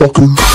motherfucker.